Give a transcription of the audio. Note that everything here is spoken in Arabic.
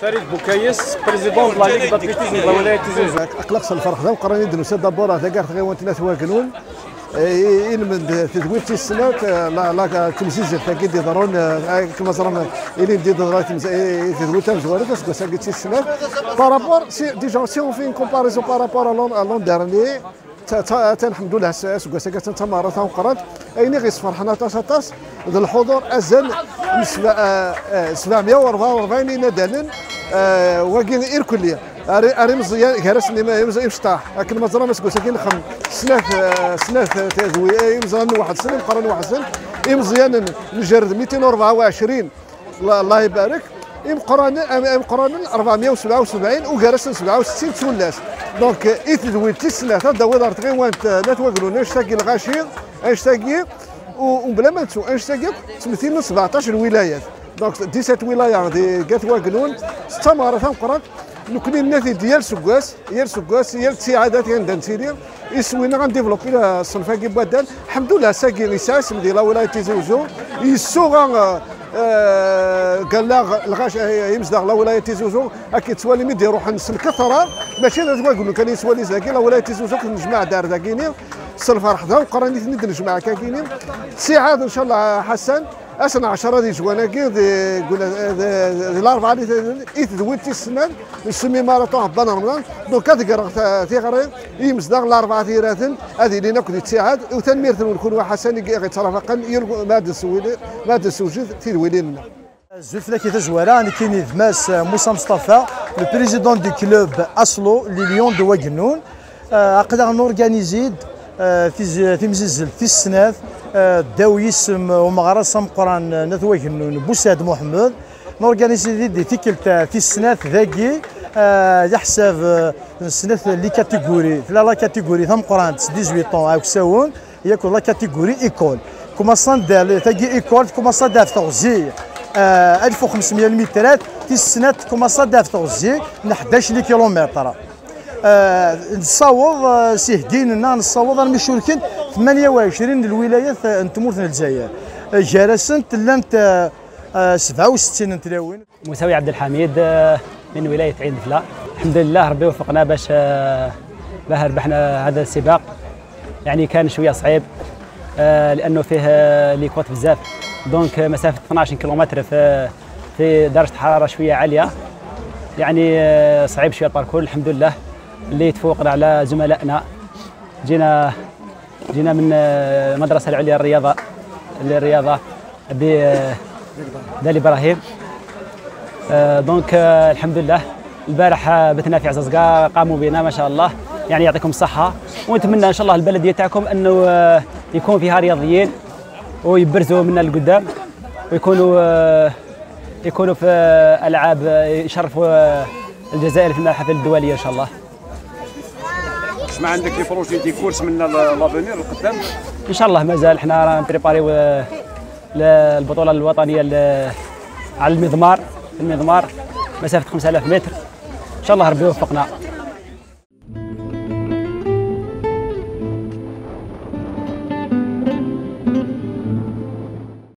فريد بوكايس بريزيدون لا ليغ داتليتيزم ديال ولايه تيزي وزو اقلق الفرق ذا وقراني دنوسا دابور هذا كاع غير ثلاث واكنون إن من تدوير تي السنات لا لا تمزيز تاكي دي ضرون كما زرنا إلي دي ضرون تدوير تام زواري بس كو ساكي تي السنات بارابور سي ديجا سي اون في ان كومباريزون بارابور لون ديرني تنحمدوا له سكو ساكي تمارا تنقرات أيني غيصفر حنا تاس تاس ذا الحضور أزل 744 ندالن واقين اير كلية. اري مزيان كرس اللي لكن ما زرا ما سكو ساكن خم سنه سنه تزوي يمزان واحد سنة مقارن واحد سنة. مزيان نجرد 224 الله يبارك. يمقرن يمقرن 477 وجرس 67 توناس دونك ايتدوي تسنه تدا ودار تغي وانت لا توقلوا نشتاقي الغاشير اشتاقي وبلا ما نسوا اشتاقي تمثيل 17 ولايات دونك 17 ولاية دي قات واقلون استمرت قرات. نكوني الناتي ديال سكواس ديال سكواس ديال التساعدات عندنا نسيري يسوينا غنديفلوبي الصنفاكي بدل الحمد لله ساكي ريساس ديال ولاية تيزي وزو يسوغا قال لا الغاش يمزدغ لا ولاية تيزوزو أكيد سوالي مي يروح نسلك الثرار ماشي لازم نقول كان يسوالي زاكي لا ولاية تيزوزو نجمع دار ذاكيني. الفرح ذا وقراني ثني نجمع كاكيني. سعاد إن شاء الله حسن. اسنا 10 دي جوانا كي قول الاربعه اللي يتدويت السنان نسمي ماراثون بان رمضان. دونك كتقرا تيغري يمزدغ الاربعه ثيرات هذه اللي ناكل تساعد وتنمير نكون حسن غيترافقا ما تسوي ما تسوجد تيدويلين زلفنا كي تزوارا أنا كاين دماس موسى مصطفى لو بريزيدون دو كلوب اسلو لي ليون دو واكنون أقدر نورغانيزيد في في مزيزل في السناث داو يسم ومغرس قرآن نثوي بوساد محمد. نورغانيزي دي تيكلت في السناث ذاكي يحسب السناث لي كاتيجوري لا لا كاتيجوري ثم قران 18 طون أو ساون ياكل لا كاتيجوري ايكول كما صندال تاكي ايكول كما صندال تغزي 1500 مترات في السنات كما صندال تغزي 11 كيلومتر آه نصاوض آه سيهدين لنا نصاوض أنا مشوركين 28 الولايات نتمورت الجزائر. جرسنت لانت آه 67 نتلاوين. مساوي عبد الحميد من ولاية عين دفله الحمد لله ربي وفقنا باش باه ربحنا هذا السباق. يعني كان شوية صعيب لأنه فيه ليكوت بزاف. donc مسافة 12 كيلومتر في في درجه حراره شوية عالية. يعني صعيب شوية ال parcours الحمد لله. اللي تفوقنا على زملائنا. جينا جينا من المدرسة العليا الرياضه للرياضه بدالي إبراهيم. donc الحمد لله البارح بتنا في عزازقا قاموا بنا ما شاء الله. يعني يعطيكم الصحة. ونتمنى إن شاء الله البلديه تاعكم أنه يكون فيها رياضيين ويبرزوا منا لقدام ويكونوا يكونوا في ألعاب يشرفوا الجزائر في المحافل الدوليه إن شاء الله. ما عندك les projets de course من l'avenir القدام؟ إن شاء الله مازال حنا رانا نبريباريو البطولة الوطنية على المضمار المضمار مسافة 5000 متر. إن شاء الله ربي يوفقنا.